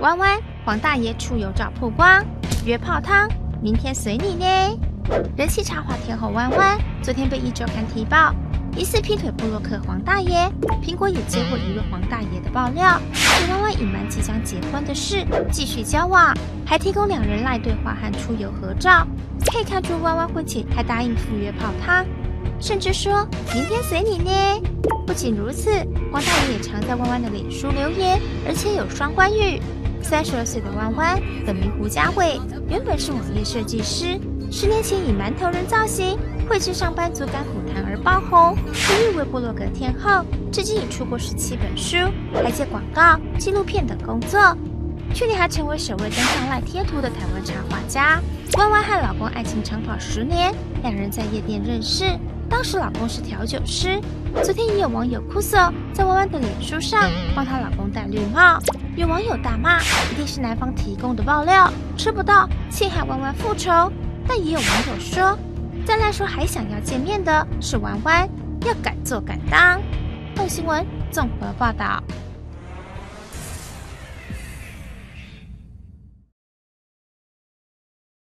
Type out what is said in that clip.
弯弯黄大爷出游照曝光，约泡汤，明天随你呢。人气插画天后弯弯，昨天被一周刊踢爆，疑似劈腿布洛克黄大爷。苹果也接获一位黄大爷的爆料，对弯弯隐瞒即将结婚的事，继续交往，还提供两人赖对话和出游合照，可以看出弯弯婚前还答应赴约泡汤。甚至说明天随你呢。不仅如此，黄大爷也常在弯弯的脸书留言，而且有双关语。三十二岁的弯弯，本名胡佳慧，原本是网页设计师，十年前以馒头人造型绘制上班族甘苦谈而爆红，被誉为部落格天后，至今已出过十七本书，还接广告、纪录片等工作。去年还成为首位登上赖贴图的台湾插画家。弯弯和老公爱情长跑十年，两人在夜店认识。当时老公是调酒师，昨天也有网友哭诉，在弯弯的脸书上帮她老公戴绿帽，有网友大骂一定是男方提供的爆料，吃不到，陷害弯弯复仇。但也有网友说，再来说还想要见面的是弯弯，要敢做敢当。动新闻综合报道。